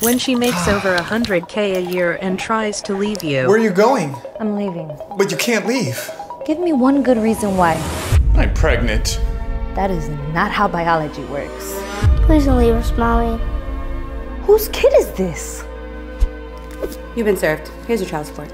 When she makes over a 100k a year and tries to leave you. Where are you going? I'm leaving. But you can't leave. Give me one good reason why. I'm pregnant. That is not how biology works. Please don't leave us, Molly. Whose kid is this? You've been served. Here's your child support.